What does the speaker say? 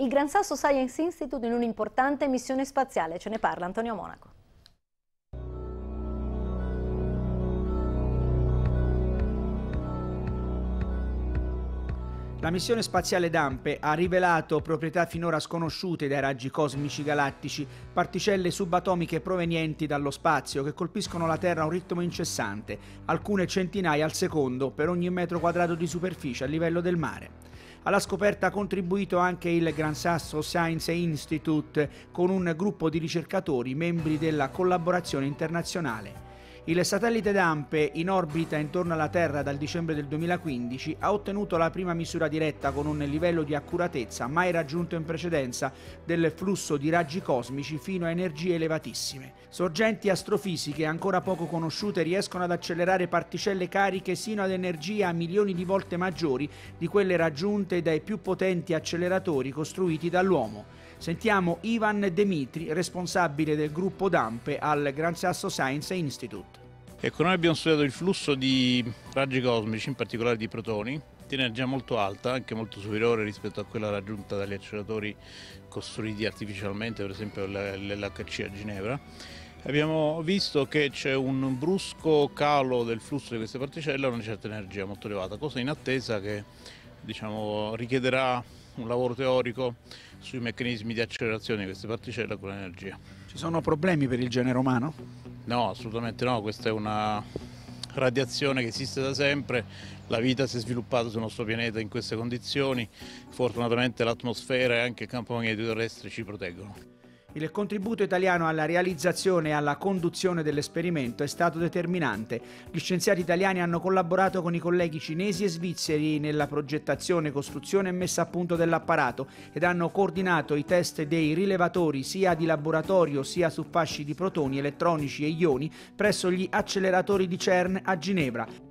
il Gran Sasso Science Institute in un'importante missione spaziale. Ce ne parla Antonio Monaco. La missione spaziale Dampe ha rivelato proprietà finora sconosciute dai raggi cosmici galattici, particelle subatomiche provenienti dallo spazio che colpiscono la Terra a un ritmo incessante, alcune centinaia al secondo per ogni metro quadrato di superficie a livello del mare. Alla scoperta ha contribuito anche il Gran Sasso Science Institute con un gruppo di ricercatori membri della collaborazione internazionale. Il satellite Dampe, in orbita intorno alla Terra dal dicembre del 2015, ha ottenuto la prima misura diretta con un livello di accuratezza mai raggiunto in precedenza del flusso di raggi cosmici fino a energie elevatissime. Sorgenti astrofisiche ancora poco conosciute riescono ad accelerare particelle cariche sino ad energie a milioni di volte maggiori di quelle raggiunte dai più potenti acceleratori costruiti dall'uomo. Sentiamo Ivan Demitri, responsabile del gruppo Dampe al Gran Sasso Science Institute. Ecco, noi abbiamo studiato il flusso di raggi cosmici, in particolare di protoni, di energia molto alta, anche molto superiore rispetto a quella raggiunta dagli acceleratori costruiti artificialmente, per esempio l'LHC a Ginevra. Abbiamo visto che c'è un brusco calo del flusso di queste particelle a una certa energia molto elevata, cosa in attesa che diciamo, richiederà un lavoro teorico sui meccanismi di accelerazione di queste particelle con l'energia. Ci sono problemi per il genere umano? No, assolutamente no, questa è una radiazione che esiste da sempre, la vita si è sviluppata sul nostro pianeta in queste condizioni, fortunatamente l'atmosfera e anche il campo magnetico terrestre ci proteggono. Il contributo italiano alla realizzazione e alla conduzione dell'esperimento è stato determinante. Gli scienziati italiani hanno collaborato con i colleghi cinesi e svizzeri nella progettazione, costruzione e messa a punto dell'apparato ed hanno coordinato i test dei rilevatori sia di laboratorio sia su fasci di protoni, elettronici e ioni presso gli acceleratori di CERN a Ginevra.